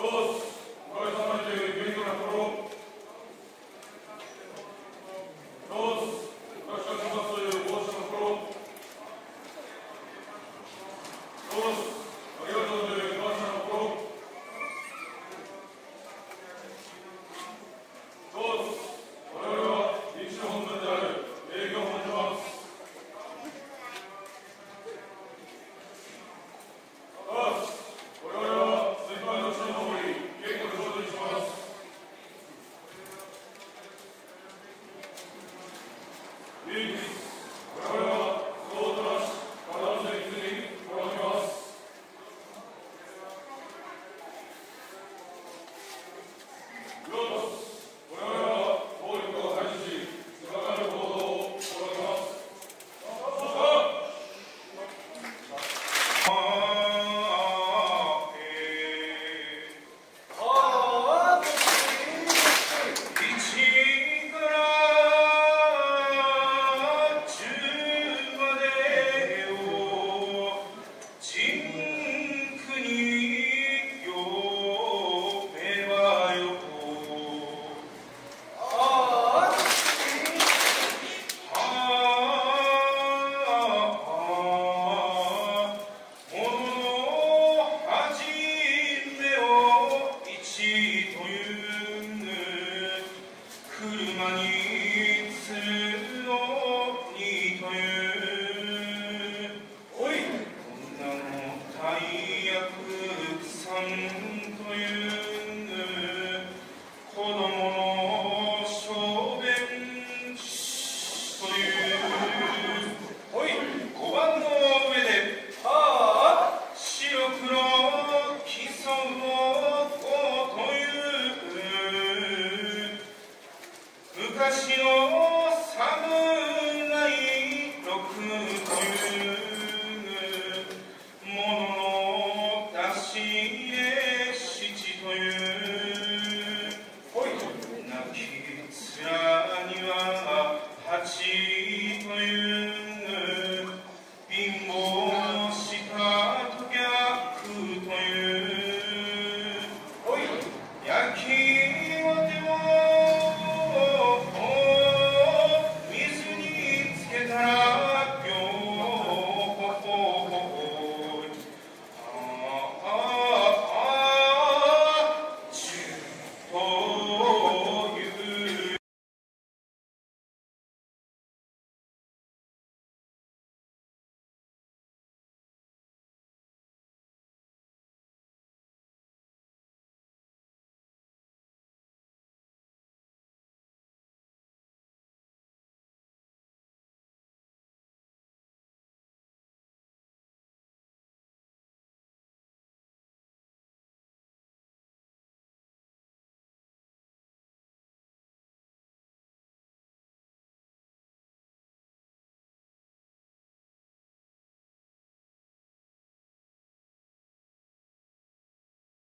Todos. 昔の Amen.